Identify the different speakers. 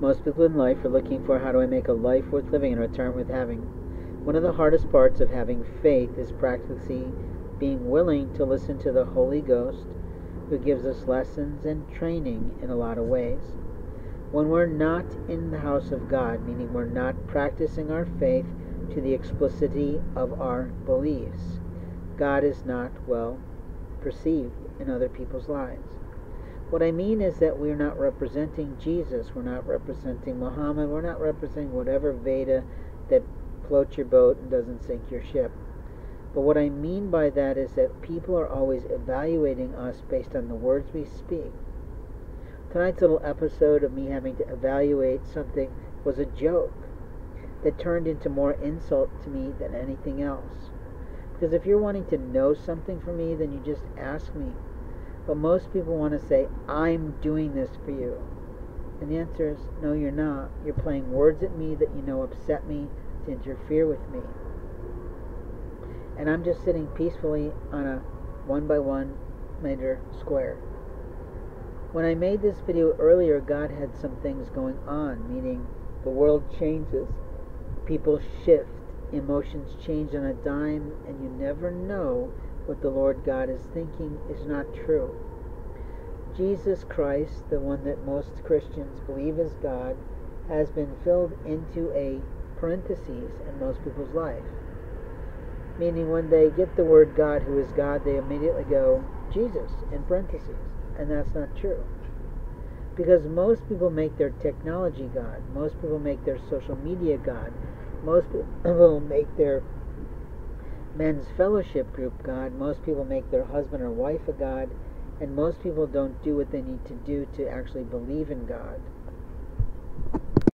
Speaker 1: Most people in life are looking for how do I make a life worth living in return with having. One of the hardest parts of having faith is practically being willing to listen to the Holy Ghost who gives us lessons and training in a lot of ways. When we're not in the house of God, meaning we're not practicing our faith to the explicitity of our beliefs, God is not well perceived in other people's lives. What I mean is that we're not representing Jesus, we're not representing Muhammad, we're not representing whatever Veda that floats your boat and doesn't sink your ship. But what I mean by that is that people are always evaluating us based on the words we speak. Tonight's little episode of me having to evaluate something was a joke that turned into more insult to me than anything else. Because if you're wanting to know something from me, then you just ask me but most people want to say, I'm doing this for you. And the answer is, no, you're not. You're playing words at me that you know upset me to interfere with me. And I'm just sitting peacefully on a one by one meter square. When I made this video earlier, God had some things going on, meaning the world changes, people shift, emotions change on a dime, and you never know what the Lord God is thinking is not true. Jesus Christ, the one that most Christians believe is God, has been filled into a parenthesis in most people's life. Meaning, when they get the word God, who is God, they immediately go, Jesus, in parentheses. And that's not true. Because most people make their technology God. Most people make their social media God. Most people make their men's fellowship group God. Most people make their husband or wife a God, and most people don't do what they need to do to actually believe in God.